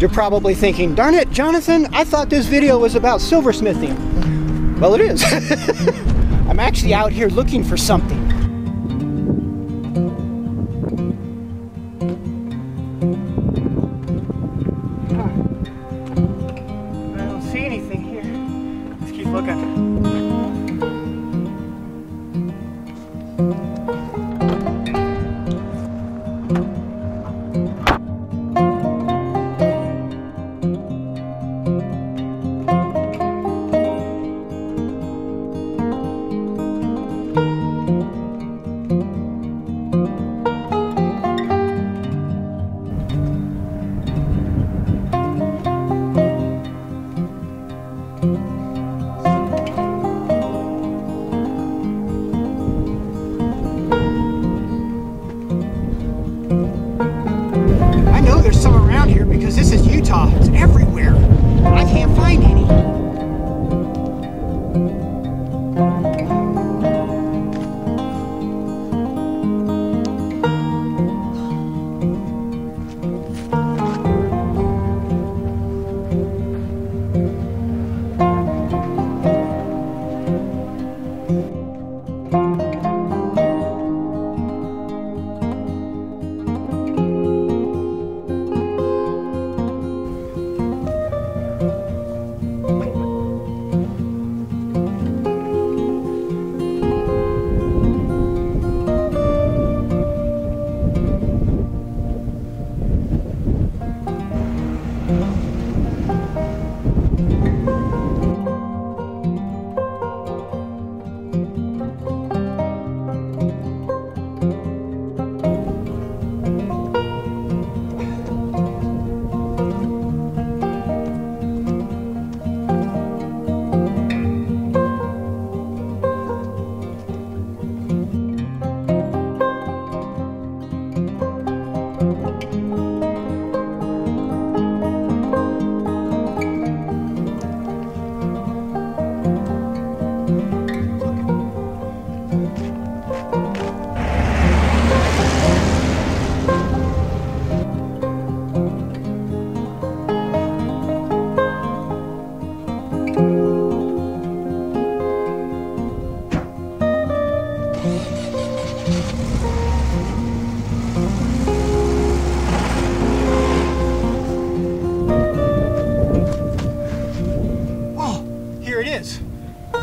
You're probably thinking, darn it, Jonathan, I thought this video was about silversmithing. Well, it is. I'm actually out here looking for something. Thank you.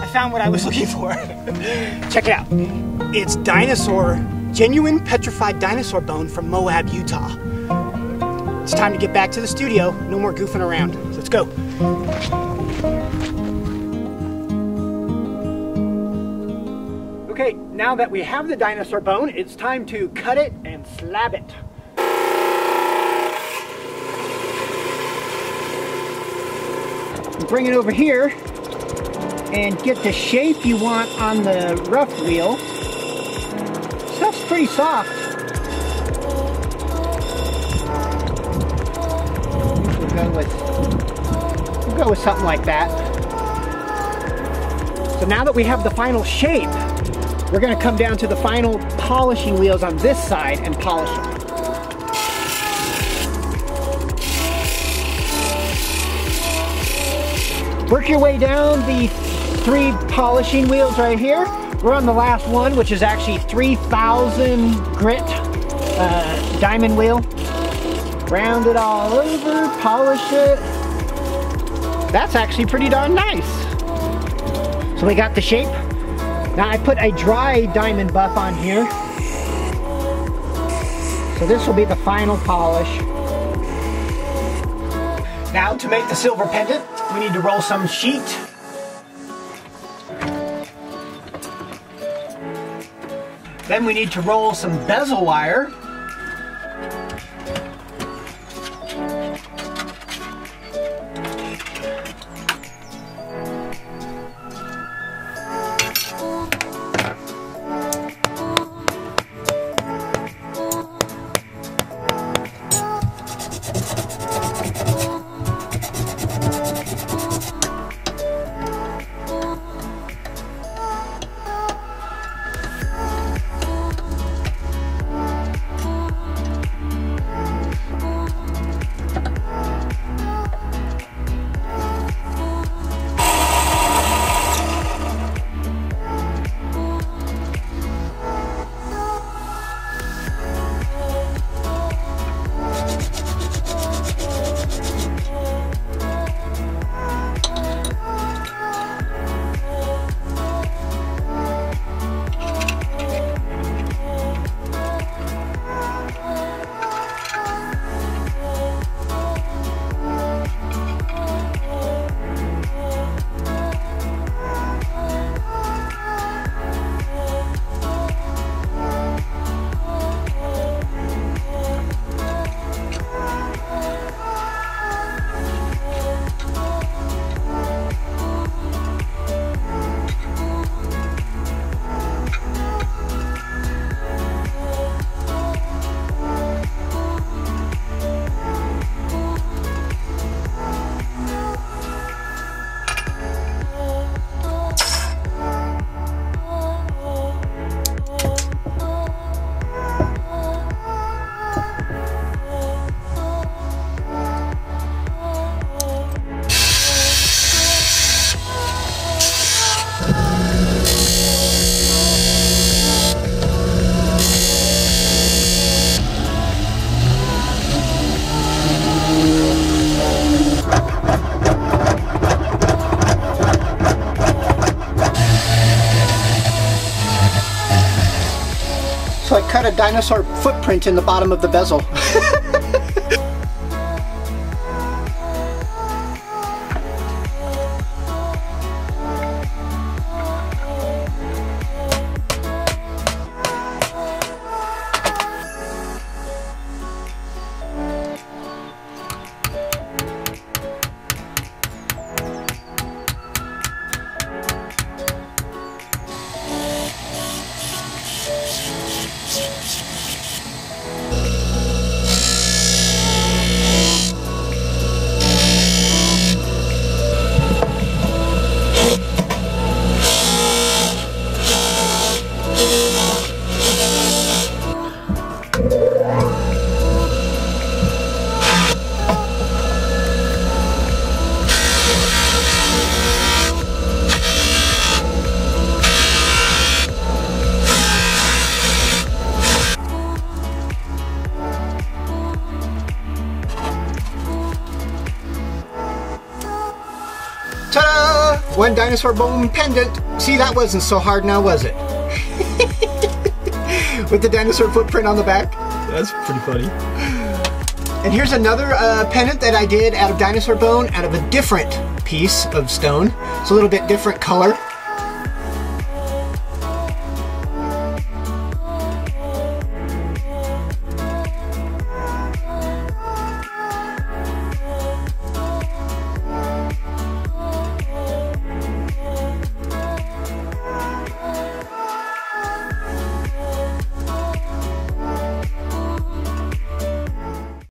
I found what I was looking for. Check it out. It's dinosaur, genuine petrified dinosaur bone from Moab, Utah. It's time to get back to the studio. No more goofing around. Let's go. Okay, now that we have the dinosaur bone, it's time to cut it and slab it. Bring it over here and get the shape you want on the rough wheel. Stuff's pretty soft. We'll go with we'll go with something like that. So now that we have the final shape, we're gonna come down to the final polishing wheels on this side and polish them. Work your way down the three polishing wheels right here. We're on the last one, which is actually 3000 grit uh, diamond wheel. Round it all over, polish it. That's actually pretty darn nice. So we got the shape. Now I put a dry diamond buff on here. So this will be the final polish. Now to make the silver pendant, we need to roll some sheet. Then we need to roll some bezel wire. So I cut a dinosaur footprint in the bottom of the bezel. One dinosaur bone pendant. See, that wasn't so hard now, was it? With the dinosaur footprint on the back. That's pretty funny. And here's another uh, pendant that I did out of dinosaur bone, out of a different piece of stone. It's a little bit different color.